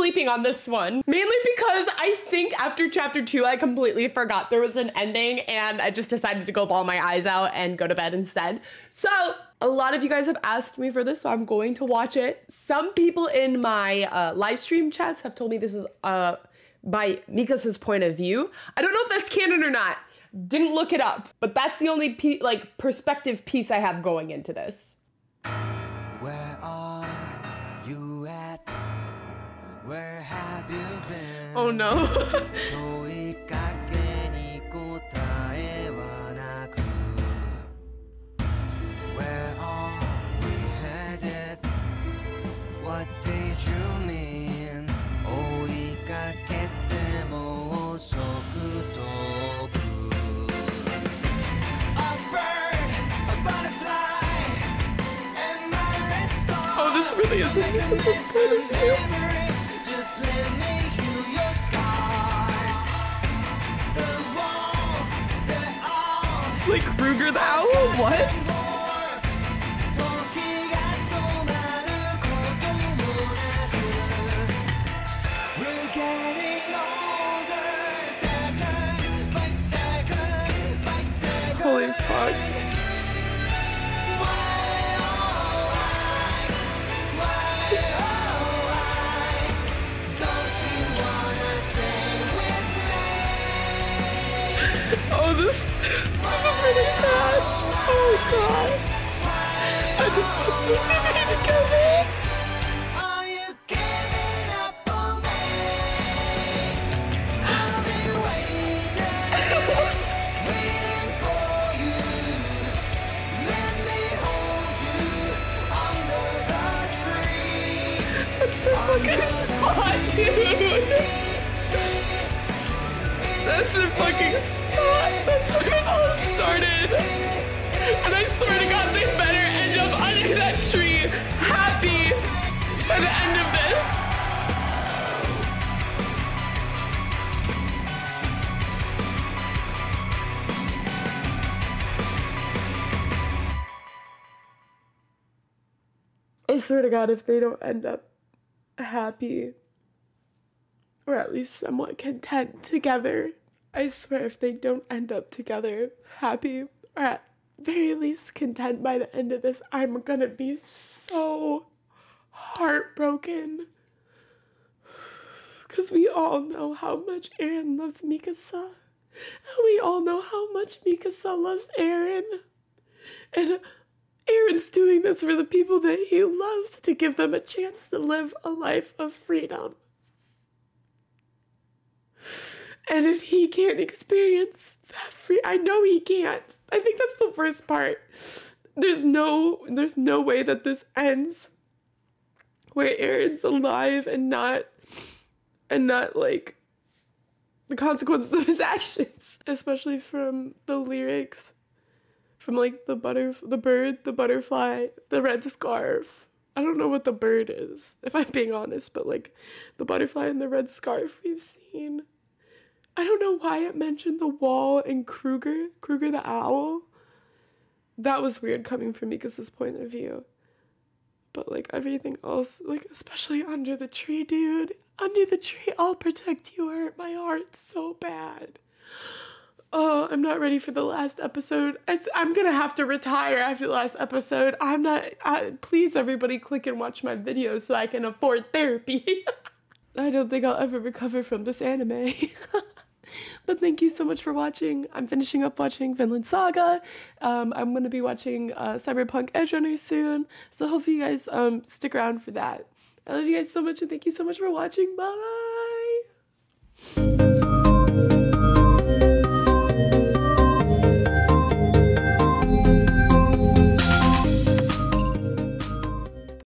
sleeping on this one. Mainly because I think after chapter two, I completely forgot there was an ending and I just decided to go ball my eyes out and go to bed instead. So a lot of you guys have asked me for this, so I'm going to watch it. Some people in my uh, live stream chats have told me this is uh, by Mikasa's point of view. I don't know if that's canon or not. Didn't look it up, but that's the only like perspective piece I have going into this. Where are you at? Where have you been? Oh no. 問いかけに答えはなく Where are we headed? What did you mean? 追いかけても遅く遠く A bird, a butterfly, and my wrist oh, this really is Like Kruger the owl? What? This, this is really sad. Oh god. I just want the DVD together. Are you giving up on me? I'll be waiting, waiting for you. Let me hold the tree. That's the fucking spot, dude. That's the fucking I swear to God, if they don't end up happy, or at least somewhat content together, I swear if they don't end up together happy, or at very least content by the end of this, I'm gonna be so heartbroken. Because we all know how much Eren loves Mikasa. And we all know how much Mikasa loves Eren. And Eren's doing this for the people that he loves to give them a chance to live a life of freedom. And if he can't experience that free I know he can't. I think that's the worst part. There's no there's no way that this ends where Eren's alive and not and not like the consequences of his actions, especially from the lyrics from like the butter the bird, the butterfly, the red scarf. I don't know what the bird is, if I'm being honest, but like the butterfly and the red scarf we've seen. I don't know why it mentioned the wall and Kruger, Kruger the owl. That was weird coming from Mikasa's point of view. But like everything else, like especially under the tree, dude. Under the tree, I'll protect you hurt my heart so bad. Oh, I'm not ready for the last episode. It's, I'm gonna have to retire after the last episode. I'm not. I, please, everybody, click and watch my videos so I can afford therapy. I don't think I'll ever recover from this anime. but thank you so much for watching. I'm finishing up watching Vinland Saga. Um, I'm going to be watching uh, Cyberpunk Edge Runner soon. So hopefully you guys um, stick around for that. I love you guys so much and thank you so much for watching. Bye.